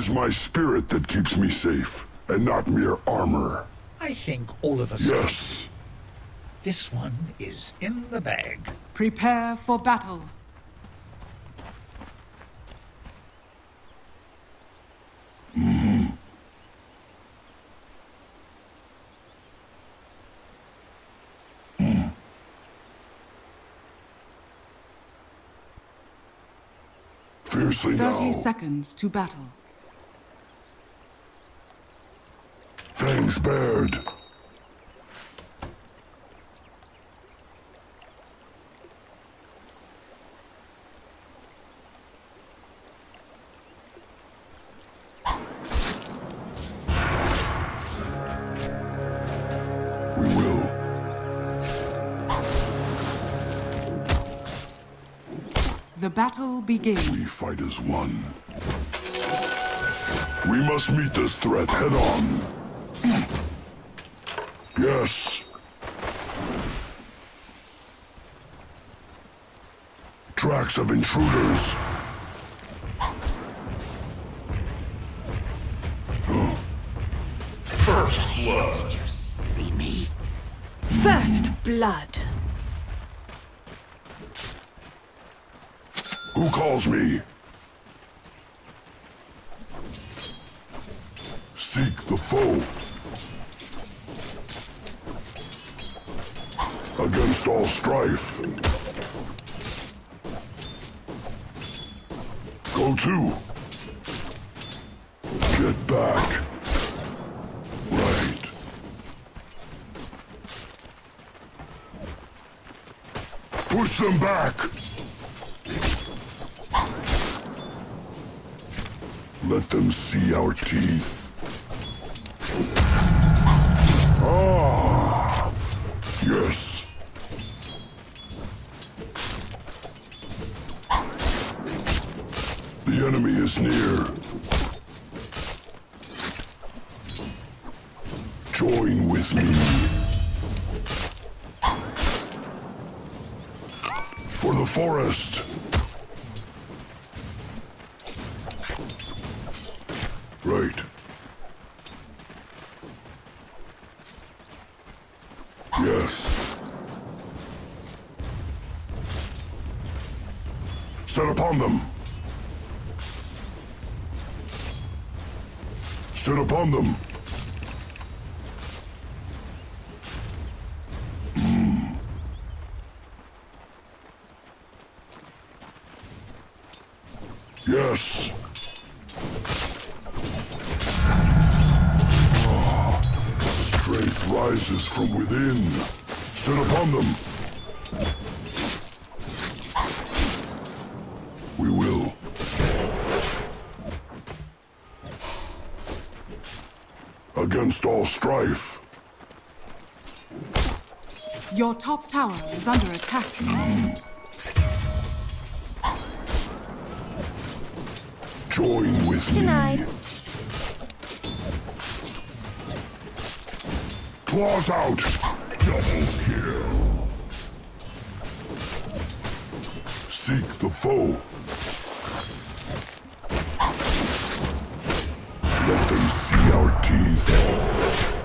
is my spirit that keeps me safe, and not mere armor. I think all of us. Yes. This one is in the bag. Prepare for battle. Fiercely 30 now. seconds to battle. We will. The battle begins. We fight as one. We must meet this threat head on. Yes. Tracks of intruders. First blood. See me? First blood. Who calls me? Seek the foe. All strife. Go to. Get back. Right. Push them back. Let them see our teeth. Is near. From within. Sit upon them. We will. Against all strife. Your top tower is under attack. Join with me. Denied. Claws out. Double kill. Seek the foe. Let them see our teeth.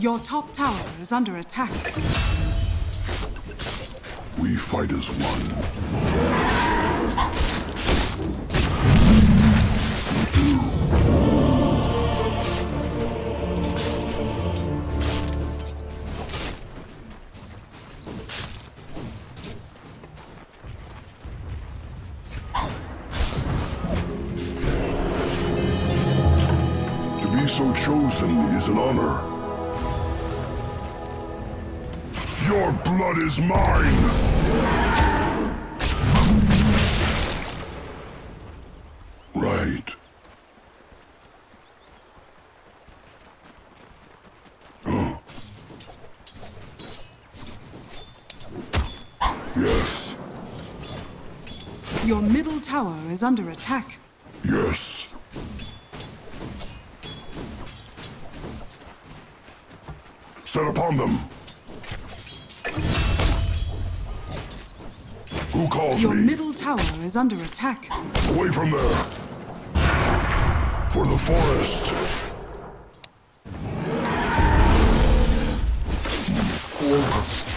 Your top tower is under attack. We fight as one. To be so chosen is an honor. Your blood is mine! Right. Yes. Your middle tower is under attack. Yes. set upon them. Who calls Your me? Your middle tower is under attack. Away from there! For the forest! Oh.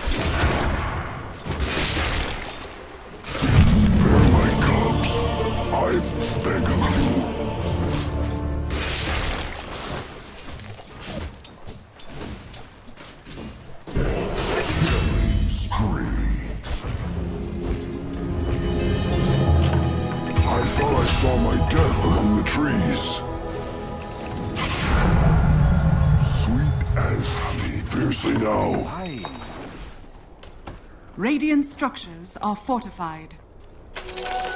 structures are fortified.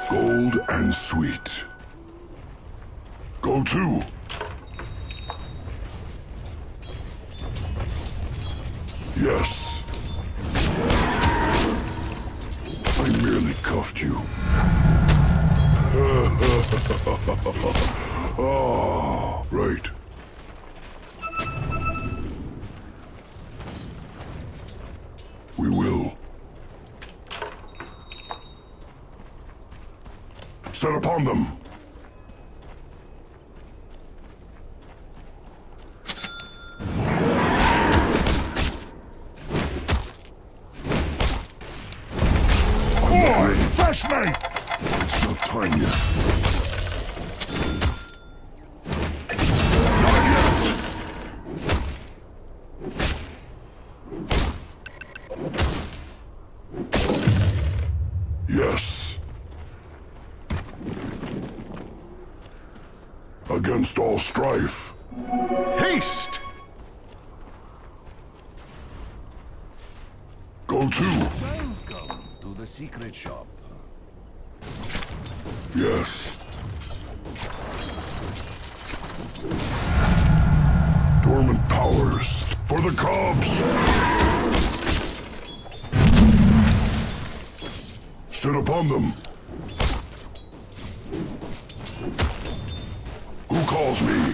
Gold and sweet. Go to! Yes. I merely cuffed you. oh, right. set upon them. Sit Set upon them. Who calls me?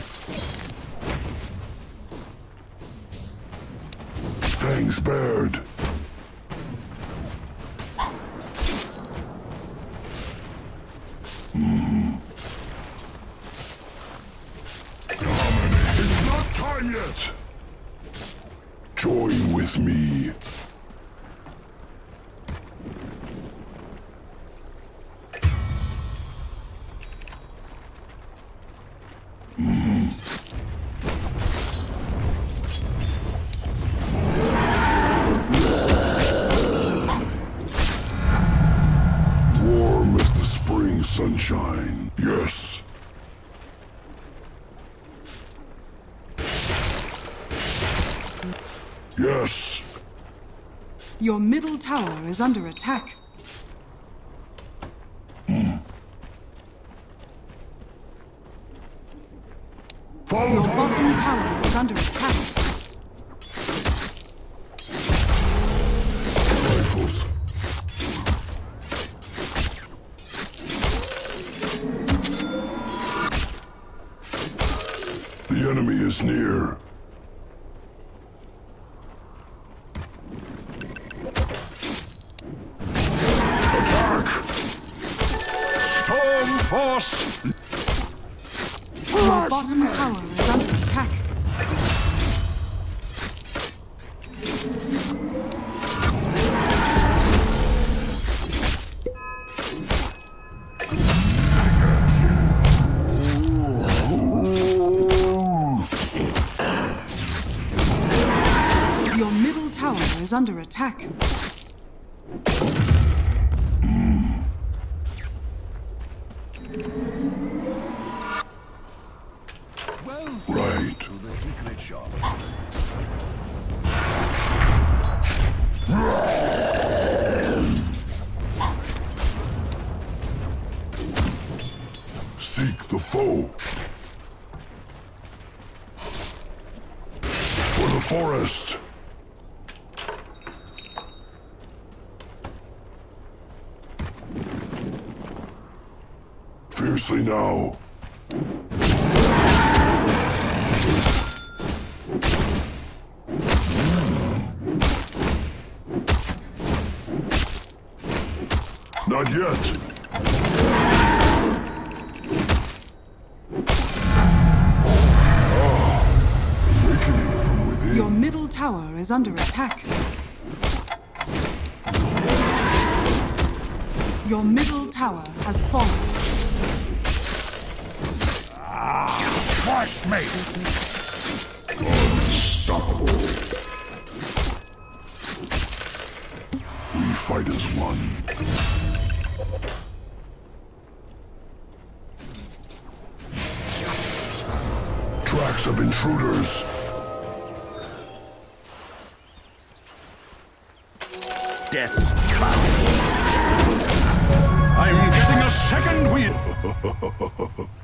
Yes. Your middle tower is under attack. Mm. Attack! Ah, awakening from within. Your middle tower is under attack. Your middle tower has fallen. Crush me! Unstoppable. We fight as one. Tracks of intruders. Death's cloud. I'm getting a second wind.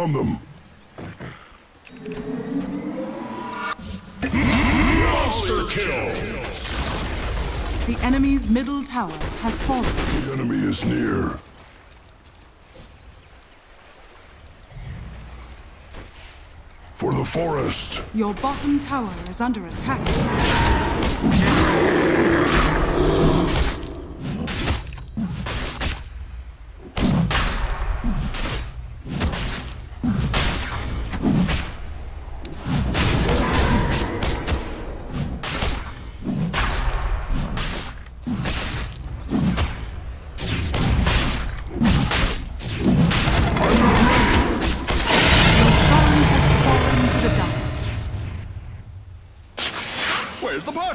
Upon them. Monster kill! The enemy's middle tower has fallen. The enemy is near. For the forest. Your bottom tower is under attack.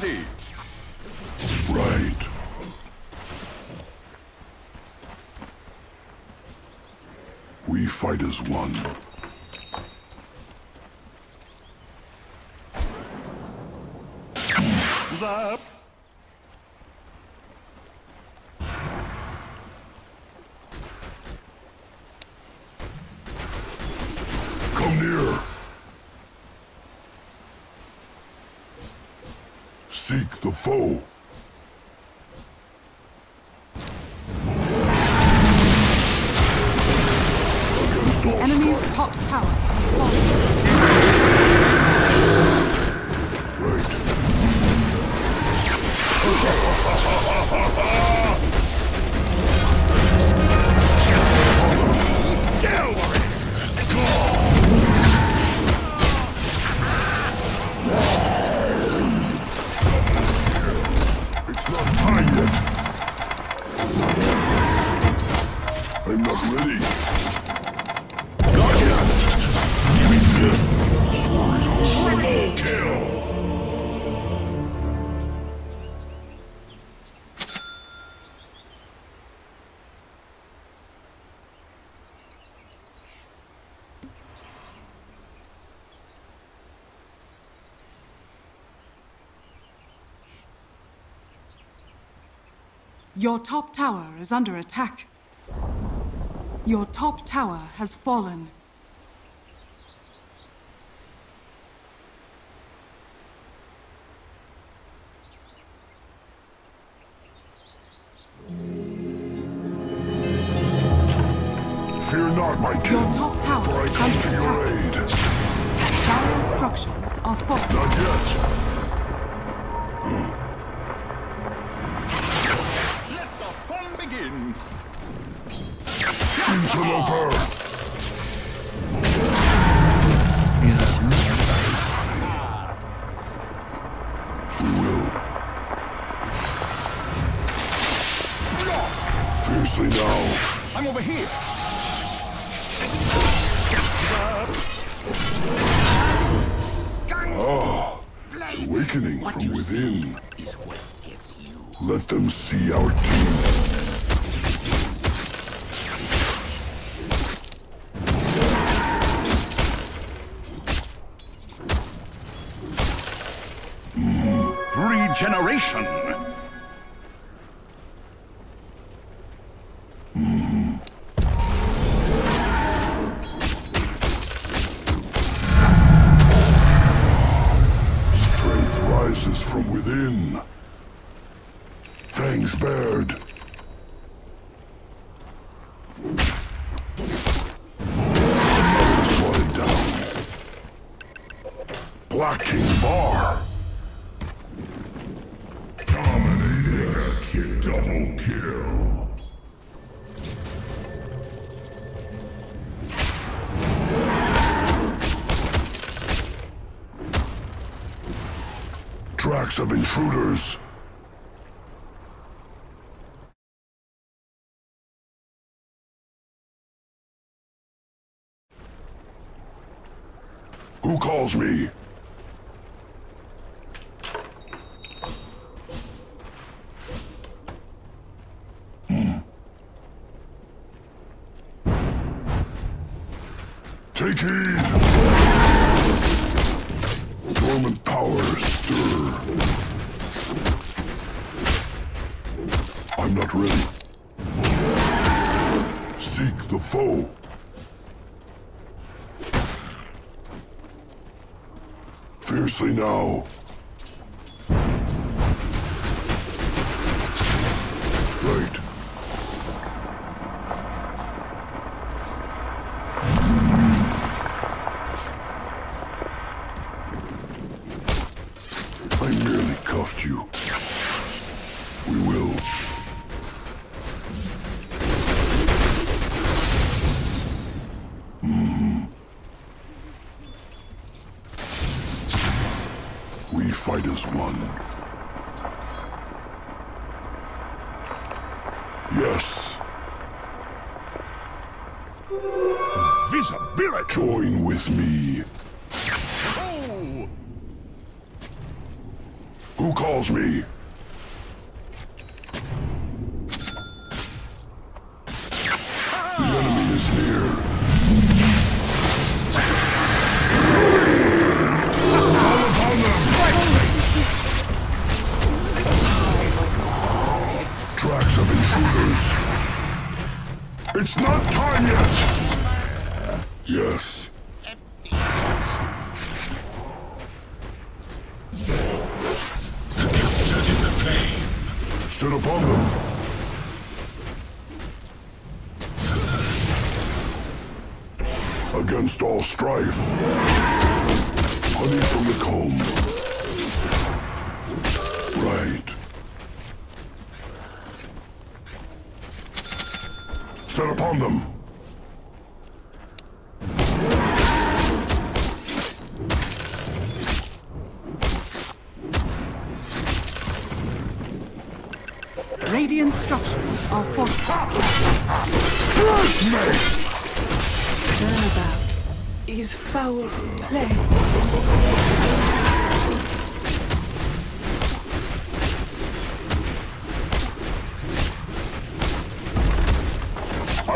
Party? Right. We fight as one. Zap. Your top tower is under attack. Your top tower has fallen. Fear not, my king, Your top tower for I is come under to your attack. aid. Dire structures are falling. Not yet. Begin. Interloper! We will. Lost. Fiercely now. I'm over here. Awakening from within. see is what gets you. Let them see our Black King Bar. Dominating. Double kill. Tracks of intruders. Who calls me? Not time yet! Yes. Upon them. Against all strife. Honey from the comb. Right. Set upon them. Radiant structures are fortified. Turnabout is foul play.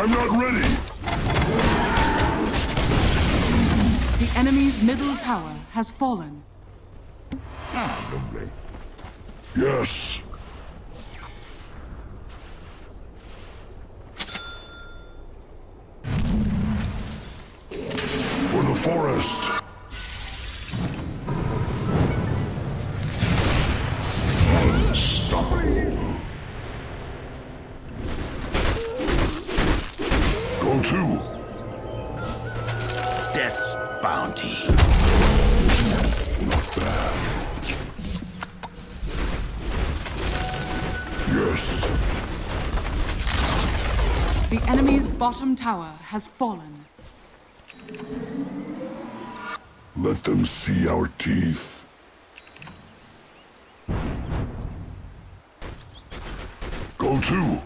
I'm not ready! The enemy's middle tower has fallen. Ah, lovely. Yes! For the forest! Bottom tower has fallen. Let them see our teeth. Go to.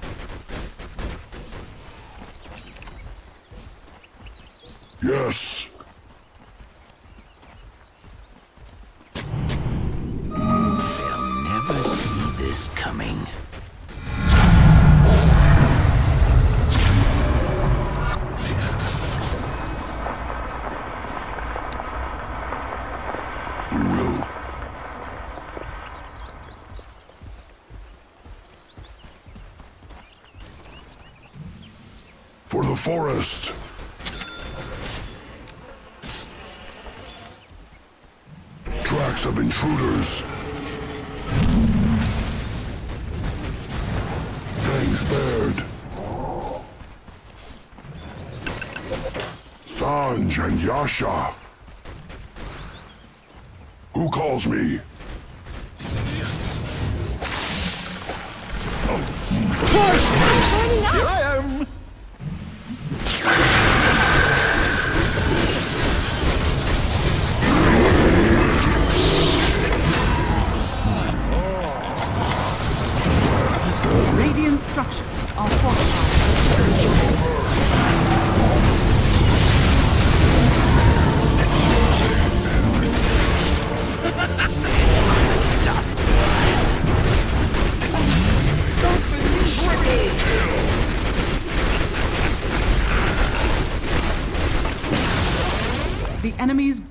Yes. Forest. Tracks of intruders. Fangs bared. Sange and Yasha. Who calls me? Here I am!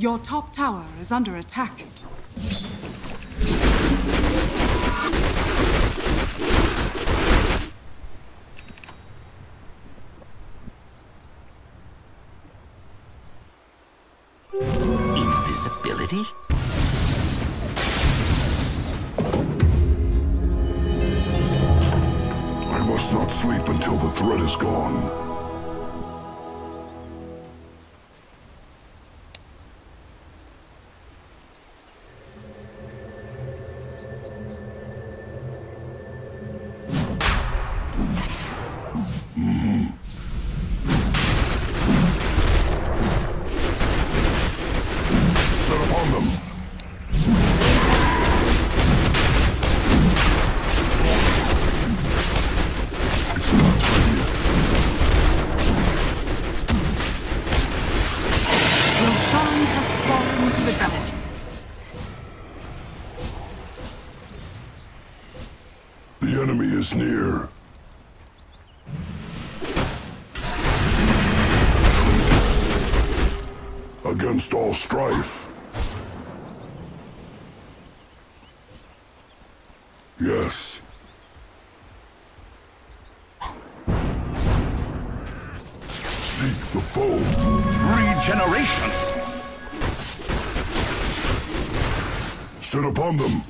Your top tower is under attack. Invisibility? I must not sleep until the threat is gone. Yes. Seek the foe. Regeneration! Sit upon them.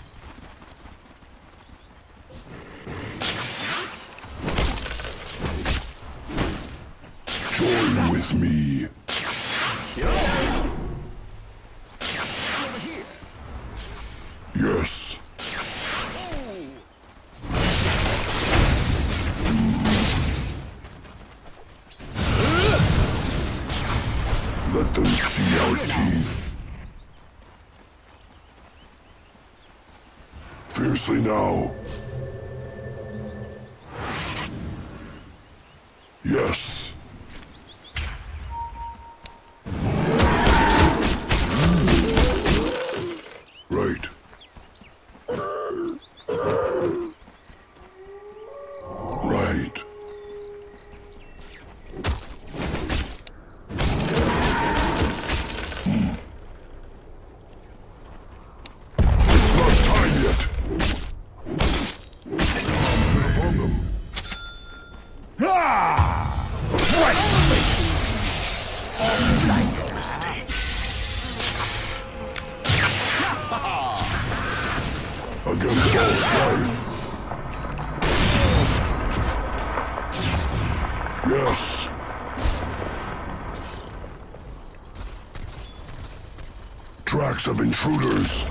attacks of intruders.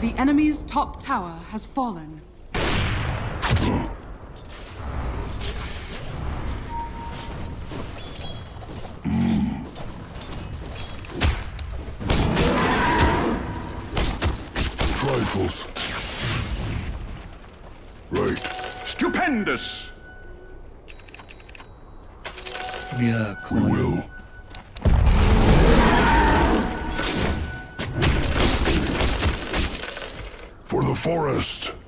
The enemy's top tower has fallen. forest.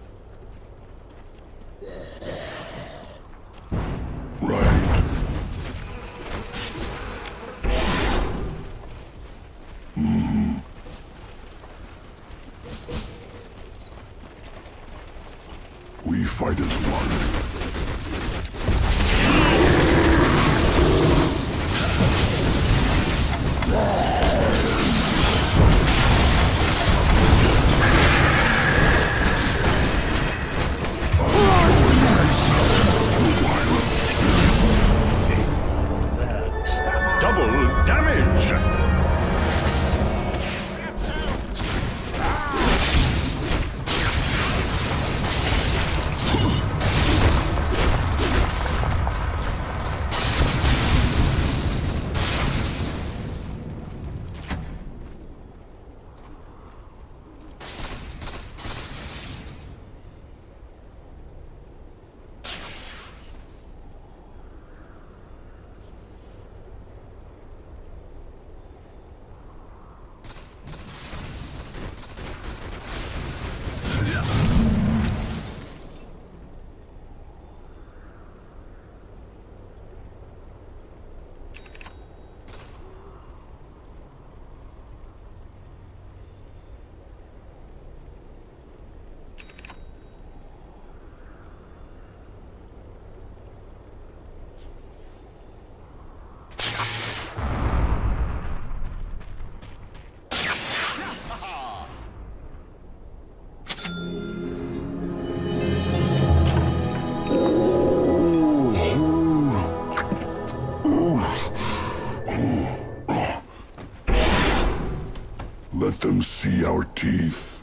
see our teeth?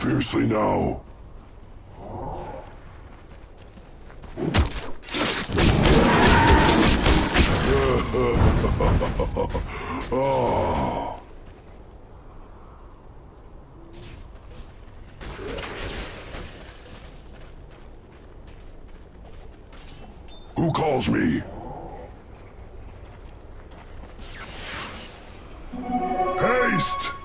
Fiercely now. Who calls me? beast!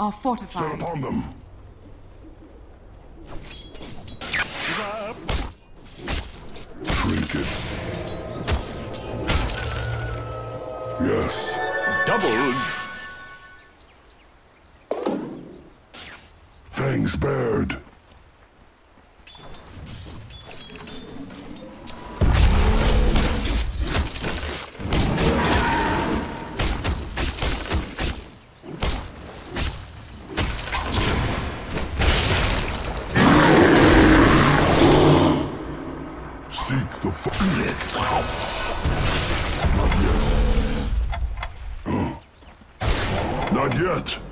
Are fortified. upon them. Not yet.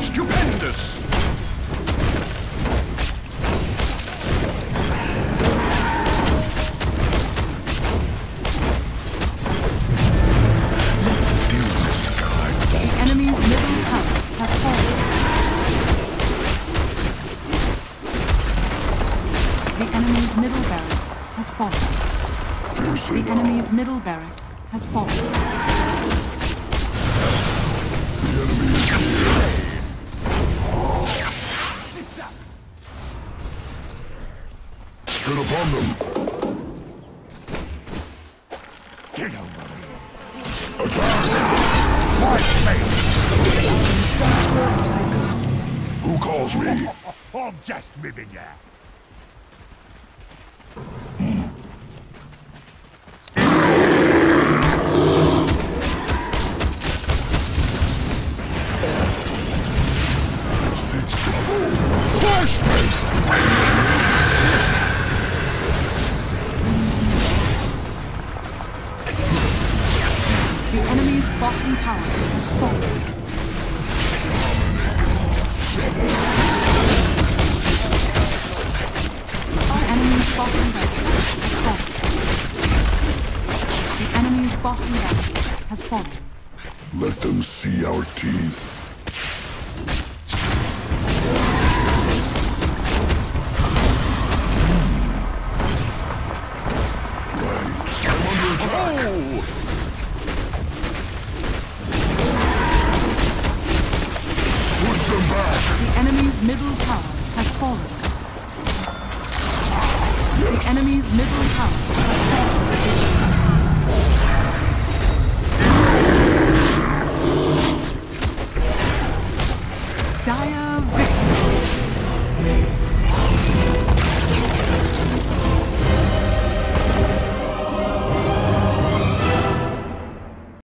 Stupendous. The enemy's middle tower has fallen. The enemy's middle barracks has fallen. The enemy's middle barracks bottom tower has fallen. The enemy's bottom barracks has fallen. The enemy's bottom barracks has fallen. Let them see our teeth.